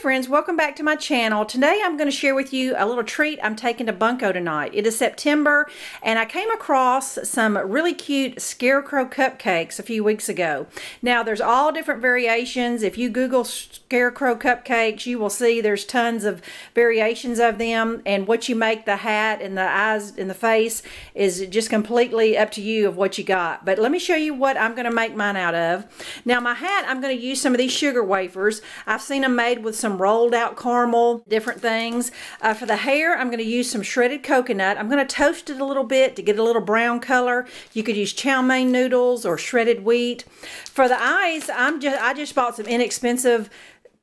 friends, welcome back to my channel. Today I'm going to share with you a little treat I'm taking to Bunco tonight. It is September and I came across some really cute scarecrow cupcakes a few weeks ago. Now there's all different variations. If you Google scarecrow cupcakes you will see there's tons of variations of them and what you make the hat and the eyes and the face is just completely up to you of what you got. But let me show you what I'm going to make mine out of. Now my hat I'm going to use some of these sugar wafers. I've seen them made with some rolled out caramel, different things. Uh, for the hair, I'm going to use some shredded coconut. I'm going to toast it a little bit to get a little brown color. You could use chow mein noodles or shredded wheat. For the eyes, I'm just I just bought some inexpensive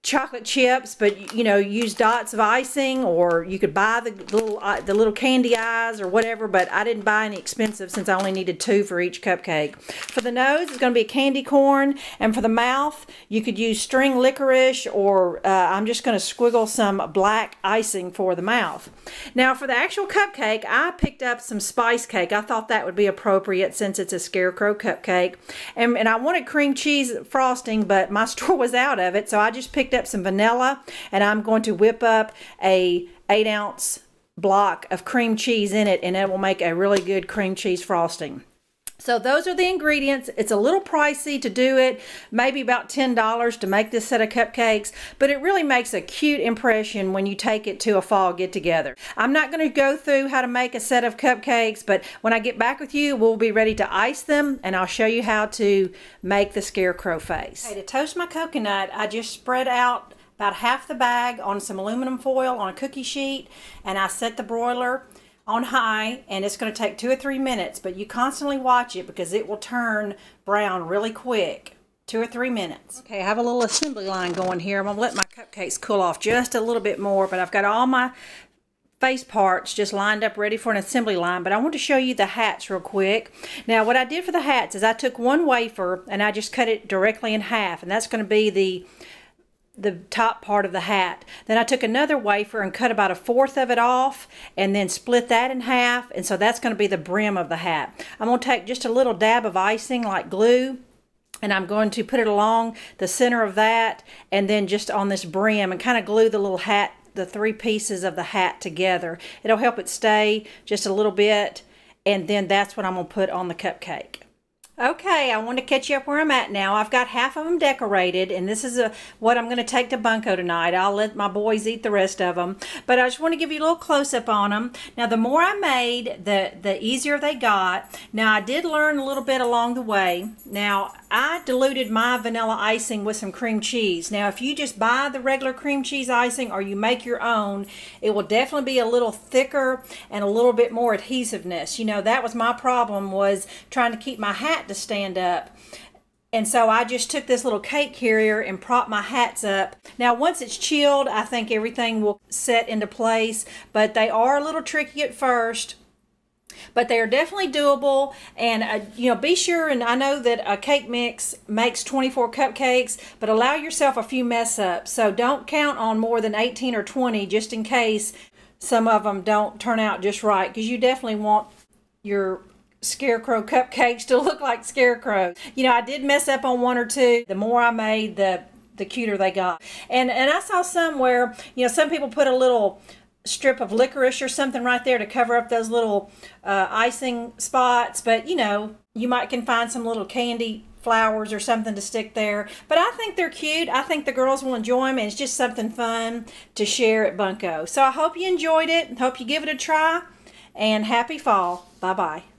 chocolate chips, but you know, use dots of icing, or you could buy the little uh, the little candy eyes or whatever. But I didn't buy any expensive since I only needed two for each cupcake. For the nose, it's going to be a candy corn, and for the mouth, you could use string licorice, or uh, I'm just going to squiggle some black icing for the mouth. Now, for the actual cupcake, I picked up some spice cake. I thought that would be appropriate since it's a scarecrow cupcake, and and I wanted cream cheese frosting, but my store was out of it, so I just picked up some vanilla and I'm going to whip up a 8 ounce block of cream cheese in it and it will make a really good cream cheese frosting. So those are the ingredients. It's a little pricey to do it, maybe about $10 to make this set of cupcakes, but it really makes a cute impression when you take it to a fall get together. I'm not going to go through how to make a set of cupcakes, but when I get back with you, we'll be ready to ice them and I'll show you how to make the scarecrow face. Okay, to toast my coconut, I just spread out about half the bag on some aluminum foil on a cookie sheet and I set the broiler on high and it's going to take two or three minutes but you constantly watch it because it will turn brown really quick. Two or three minutes. Okay I have a little assembly line going here. I'm going to let my cupcakes cool off just a little bit more but I've got all my face parts just lined up ready for an assembly line but I want to show you the hats real quick. Now what I did for the hats is I took one wafer and I just cut it directly in half and that's going to be the the top part of the hat. Then I took another wafer and cut about a fourth of it off and then split that in half and so that's going to be the brim of the hat. I'm going to take just a little dab of icing like glue and I'm going to put it along the center of that and then just on this brim and kind of glue the little hat the three pieces of the hat together. It'll help it stay just a little bit and then that's what I'm going to put on the cupcake. Okay, I want to catch you up where I'm at now. I've got half of them decorated, and this is a, what I'm going to take to Bunco tonight. I'll let my boys eat the rest of them, but I just want to give you a little close-up on them. Now, the more I made, the, the easier they got. Now, I did learn a little bit along the way. Now, I diluted my vanilla icing with some cream cheese. Now, if you just buy the regular cream cheese icing or you make your own, it will definitely be a little thicker and a little bit more adhesiveness. You know, that was my problem was trying to keep my to stand up. And so I just took this little cake carrier and propped my hats up. Now, once it's chilled, I think everything will set into place, but they are a little tricky at first but they are definitely doable and uh, you know be sure and i know that a cake mix makes 24 cupcakes but allow yourself a few mess ups so don't count on more than 18 or 20 just in case some of them don't turn out just right because you definitely want your scarecrow cupcakes to look like scarecrows you know i did mess up on one or two the more i made the the cuter they got and and i saw somewhere you know some people put a little strip of licorice or something right there to cover up those little uh, icing spots. But you know, you might can find some little candy flowers or something to stick there. But I think they're cute. I think the girls will enjoy them, and it's just something fun to share at Bunco. So I hope you enjoyed it. Hope you give it a try, and happy fall. Bye bye.